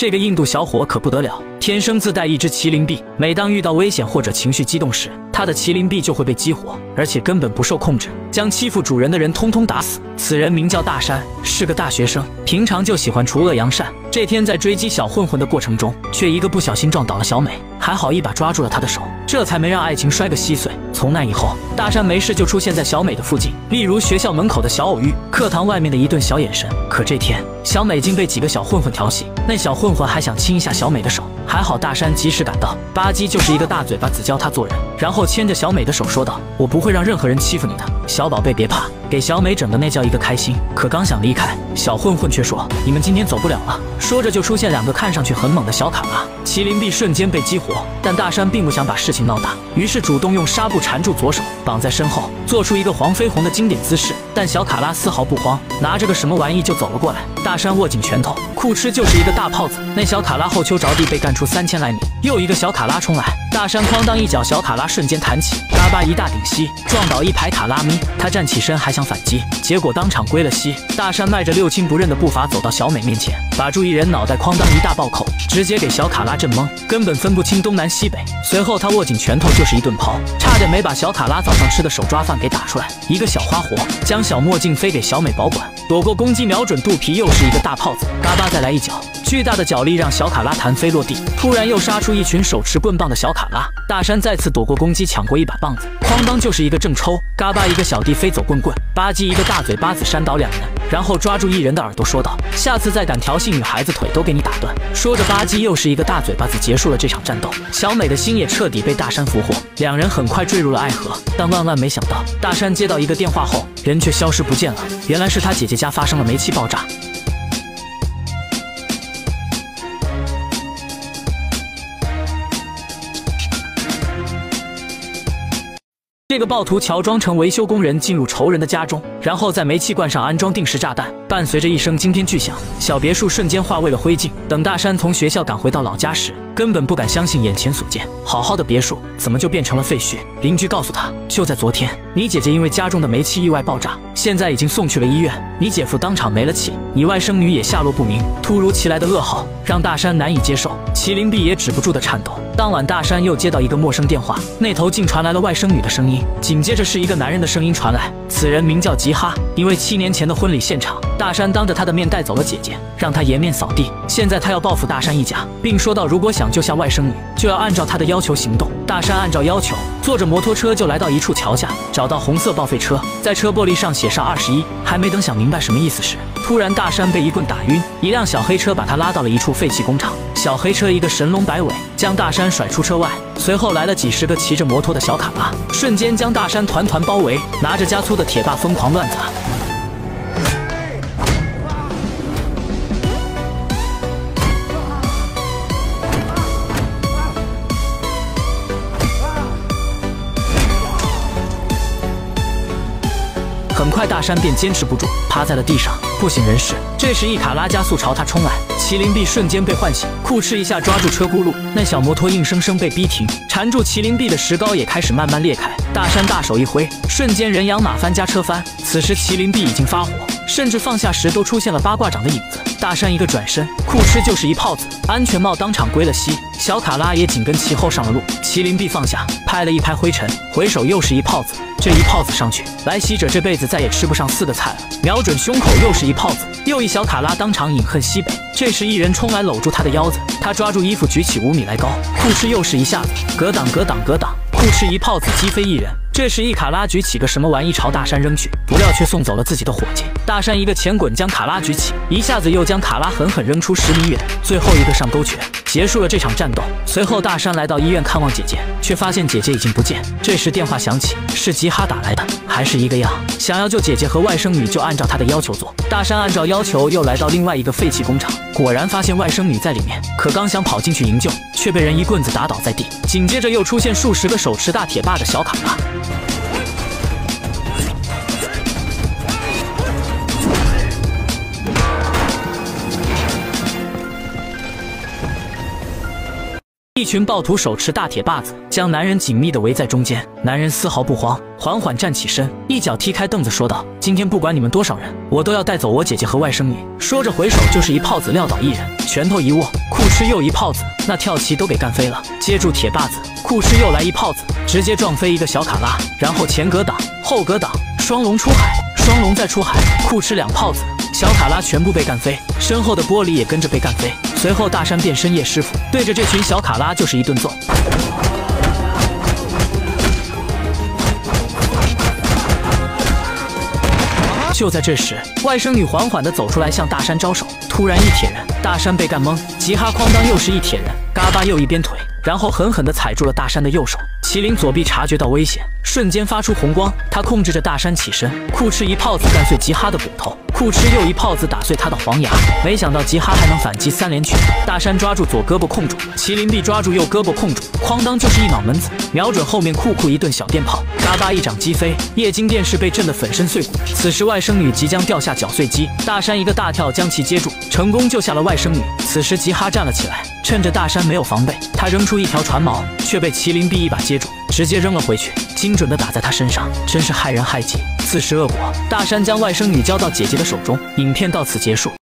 这个印度小伙可不得了，天生自带一只麒麟臂，每当遇到危险或者情绪激动时，他的麒麟臂就会被激活，而且根本不受控制，将欺负主人的人通通打死。此人名叫大山，是个大学生，平常就喜欢除恶扬善。这天在追击小混混的过程中，却一个不小心撞倒了小美，还好一把抓住了她的手，这才没让爱情摔个稀碎。从那以后，大山没事就出现在小美的附近，例如学校门口的小偶遇，课堂外面的一顿小眼神。可这天，小美竟被几个小混混调戏，那小混混还想亲一下小美的手，还好大山及时赶到，吧唧就是一个大嘴巴子教他做人，然后牵着小美的手说道：“我不会让任何人欺负你的，小宝贝别怕。”给小美整的那叫一个开心。可刚想离开，小混混却说：“你们今天走不了了。”说着就出现两个看上去很猛的小卡拉，麒麟臂瞬间被激活。但大山并不想把事情闹大，于是主动用纱布缠住左手，绑在身后，做出一个黄飞鸿的经典姿势。但小卡拉丝毫不慌，拿着个什么玩意就走了过来。大山握紧拳头，库哧就是一个大炮子。那小卡拉后丘着地，被干出三千来米。又一个小卡拉冲来，大山哐当一脚，小卡拉瞬间弹起，嘎巴一大顶膝，撞倒一排卡拉咪。他站起身还想反击，结果当场归了膝。大山迈着六亲不认的步伐走到小美面前，把注意人脑袋哐当一大暴扣，直接给小卡拉震懵，根本分不清东南西北。随后他握紧拳头就是一顿抛，差点没把小卡拉早上吃的手抓饭给打出来。一个小花活将小墨镜飞给小美保管，躲过攻击，瞄准肚皮，又是一个大炮子，嘎巴再来一脚。巨大的脚力让小卡拉弹飞落地，突然又杀出一群手持棍棒的小卡拉。大山再次躲过攻击，抢过一把棒子，哐当就是一个正抽，嘎巴一个小弟飞走棍棍，吧唧一个大嘴巴子扇倒两人，然后抓住一人的耳朵说道：“下次再敢调戏女孩子，腿都给你打断。”说着吧唧又是一个大嘴巴子，结束了这场战斗。小美的心也彻底被大山俘获，两人很快坠入了爱河。但万万没想到，大山接到一个电话后，人却消失不见了。原来是他姐姐家发生了煤气爆炸。这个暴徒乔装成维修工人进入仇人的家中，然后在煤气罐上安装定时炸弹，伴随着一声惊天巨响，小别墅瞬间化为了灰烬。等大山从学校赶回到老家时，根本不敢相信眼前所见，好好的别墅怎么就变成了废墟？邻居告诉他，就在昨天，你姐姐因为家中的煤气意外爆炸，现在已经送去了医院，你姐夫当场没了气，你外甥女也下落不明。突如其来的噩耗让大山难以接受，麒麟臂也止不住的颤抖。当晚，大山又接到一个陌生电话，那头竟传来了外甥女的声音，紧接着是一个男人的声音传来，此人名叫吉哈，因为七年前的婚礼现场，大山当着他的面带走了姐姐，让他颜面扫地。现在他要报复大山一家，并说道，如果想想救下外甥女，就要按照他的要求行动。大山按照要求，坐着摩托车就来到一处桥下，找到红色报废车，在车玻璃上写上二十一。还没等想明白什么意思时，突然大山被一棍打晕，一辆小黑车把他拉到了一处废弃工厂。小黑车一个神龙摆尾，将大山甩出车外。随后来了几十个骑着摩托的小卡拉，瞬间将大山团团包围，拿着加粗的铁把疯狂乱砸。快，大山便坚持不住，趴在了地上，不省人事。这时，一卡拉加速朝他冲来，麒麟臂瞬间被唤醒，酷哧一下抓住车轱辘，那小摩托硬生生被逼停。缠住麒麟臂的石膏也开始慢慢裂开。大山大手一挥，瞬间人仰马翻加车翻。此时，麒麟臂已经发火，甚至放下时都出现了八卦掌的影子。大山一个转身，酷哧就是一炮子，安全帽当场归了西。小卡拉也紧跟其后上了路。麒麟臂放下，拍了一拍灰尘，回首又是一炮子。这一炮子上去，来袭者这辈子再也吃不上四个菜了。瞄准胸口，又是一炮子，又一小卡拉当场饮恨西北。这时一人冲来搂住他的腰子，他抓住衣服举起五米来高，酷哧又是一下子，格挡格挡格挡，酷哧一炮子击飞一人。这时一卡拉举起个什么玩意朝大山扔去，不料却送走了自己的伙计。大山一个前滚将卡拉举起，一下子又将卡拉狠狠扔出十米远，最后一个上勾拳，结束了这场战斗。随后大山来到医院看望姐姐，却发现姐姐已经不见。这时电话响起，是吉哈打来的，还是一个样，想要救姐姐和外甥女，就按照他的要求做。大山按照要求又来到另外一个废弃工厂，果然发现外甥女在里面，可刚想跑进去营救，却被人一棍子打倒在地。紧接着又出现数十个手持大铁把的小卡拉。Bye. 一群暴徒手持大铁把子，将男人紧密地围在中间。男人丝毫不慌，缓缓站起身，一脚踢开凳子，说道：“今天不管你们多少人，我都要带走我姐姐和外甥女。”说着回手就是一炮子撂倒一人，拳头一握，库哧又一炮子，那跳棋都给干飞了。接住铁把子，库哧又来一炮子，直接撞飞一个小卡拉，然后前格挡，后格挡，双龙出海，双龙再出海，库哧两炮子。小卡拉全部被干飞，身后的玻璃也跟着被干飞。随后，大山变身叶师傅，对着这群小卡拉就是一顿揍。就在这时，外甥女缓缓地走出来，向大山招手。突然一铁人，大山被干懵，吉哈哐当又是一铁人，嘎巴又一鞭腿，然后狠狠地踩住了大山的右手。麒麟左臂察觉到危险，瞬间发出红光，他控制着大山起身，库哧一炮子干碎吉哈的骨头。库哧又一炮子打碎他的黄牙，没想到吉哈还能反击三连拳。大山抓住左胳膊控住，麒麟臂抓住右胳膊控住，哐当就是一脑门子，瞄准后面酷酷一顿小电炮，嘎巴一掌击飞，液晶电视被震得粉身碎骨。此时外甥女即将掉下绞碎机，大山一个大跳将其接住，成功救下了外甥女。此时吉哈站了起来，趁着大山没有防备，他扔出一条船锚，却被麒麟臂一把接住，直接扔了回去，精准的打在他身上，真是害人害己。自食恶果，大山将外甥女交到姐姐的手中。影片到此结束。